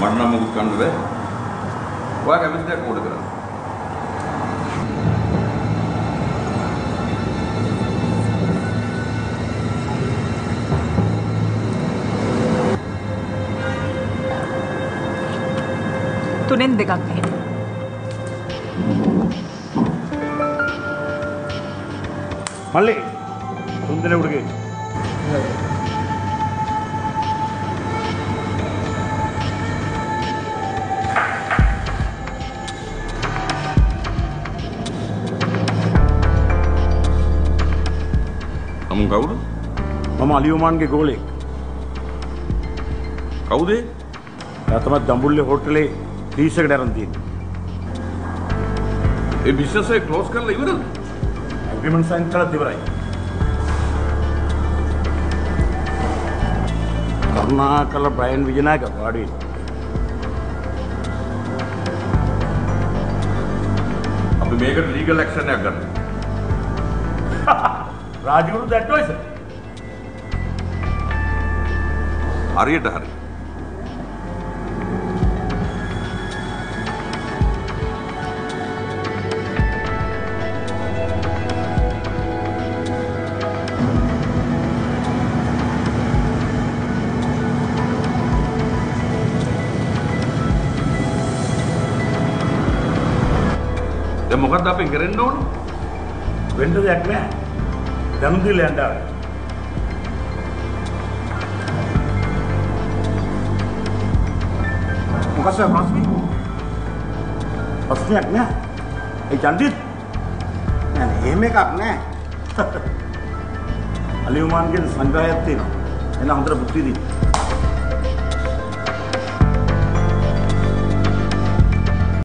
මට නම් මොකුත් කන්න බෑ. ඔයා කැමති දෙයක් ඕඩර් කරන්න. තුනෙන් දෙකක් එහෙම. මල්ලි තුන් දෙනෙකුට ගේ. අමුන් කවුද? මම අලියෝමාන්ගේ ගෝලෙක්. කවුද? ඒ? එයා තමයි දඹුල්ලේ හෝටලේ ලීස් එකට අරන් තියෙන්නේ. ඒ බිස්නස් එක ක්ලෝස් කරලා ඉවරද? ඇග්‍රීමන්ට් සයින් කරලා ඉවරයි. කරුණාකරලා බ්‍රයන් විජනායක වාඩි වෙන්න. අපි මේකට ලීගල් ඇක්ෂන් එකක් ගන්න. රාජගුරු ඇඩ්වයිසර්. හරියට හරි. දැන් මොකද්ද අපෙන් කරන්න ඕනේ? වෙන්න දෙයක් නැහැ. දැනුම් දීලා යන්න ආවේ. මොකක්ද ප්‍රශ්නේ? ප්‍රශ්නයක් නෑ. ඒ චන්දිත් නෑ නෑ එහෙම එකක් නෑ. අලියුමාන්ගේ සංග්‍රහයක් තියෙනවා. එන හොඳට බුද්ධි දී.